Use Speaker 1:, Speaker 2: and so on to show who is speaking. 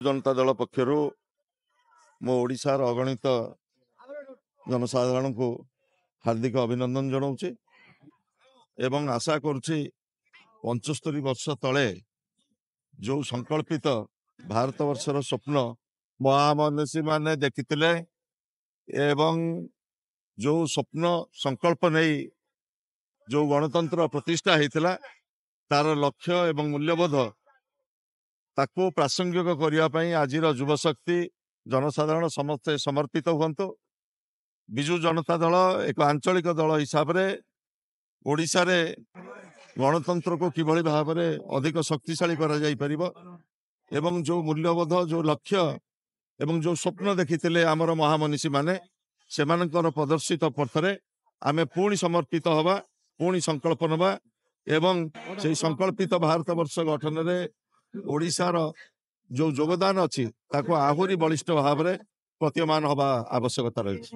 Speaker 1: ଜନତା ଦଳ ପକ୍ଷରୁ ମୁଁ ଓଡ଼ିଶାର ଅଗଣିତ ଜନସାଧାରଣଙ୍କୁ ହାର୍ଦ୍ଦିକ ଅଭିନନ୍ଦନ ଜଣାଉଛି ଏବଂ ଆଶା କରୁଛି ପଞ୍ଚସ୍ତରୀ ବର୍ଷ ତଳେ ଯେଉଁ ସଂକଳ୍ପିତ ଭାରତବର୍ଷର ସ୍ୱପ୍ନ ମହାମନୀଷୀ ମାନେ ଦେଖିଥିଲେ ଏବଂ ଯେଉଁ ସ୍ୱପ୍ନ ସଂକଳ୍ପ ନେଇ ଯେଉଁ ଗଣତନ୍ତ୍ର ପ୍ରତିଷ୍ଠା ହେଇଥିଲା ତାର ଲକ୍ଷ୍ୟ ଏବଂ ମୂଲ୍ୟବୋଧ ତାକୁ ପ୍ରାସଙ୍ଗିକ କରିବା ପାଇଁ ଆଜିର ଯୁବଶକ୍ତି ଜନସାଧାରଣ ସମସ୍ତେ ସମର୍ପିତ ହୁଅନ୍ତୁ। ବିଜୁ ଜନତା ଦଳ ଏକ ଆଞ୍ଚଳିକ ଦଳ ହିସାବରେ ଓଡ଼ିଶାରେ ଗଣତନ୍ତ୍ରକୁ କିଭଳି ଭାବରେ ଅଧିକ ଶକ୍ତିଶାଳୀ କରାଯାଇପାରିବ ଏବଂ ଯେଉଁ ମୂଲ୍ୟବୋଧ ଯେଉଁ ଲକ୍ଷ୍ୟ ଏବଂ ଯେଉଁ ସ୍ୱପ୍ନ ଦେଖିଥିଲେ ଆମର ମହାମନୀଷୀ ମାନେ ସେମାନଙ୍କର ପ୍ରଦର୍ଶିତ ପଥରେ ଆମେ ପୁଣି ସମର୍ପିତ ହେବା ପୁଣି ସଂକଳ୍ପ ନେବା ଏବଂ ସେଇ ସଂକଳ୍ପିତ ଭାରତ ବର୍ଷ ଗଠନରେ ଓଡ଼ିଶାର ଯୋଉ ଯୋଗଦାନ ଅଛି ତାକୁ ଆହୁରି ବଳିଷ୍ଠ ଭାବରେ ପ୍ରତୀୟମାନ ହବା ଆବଶ୍ୟକତା ରହିଛି।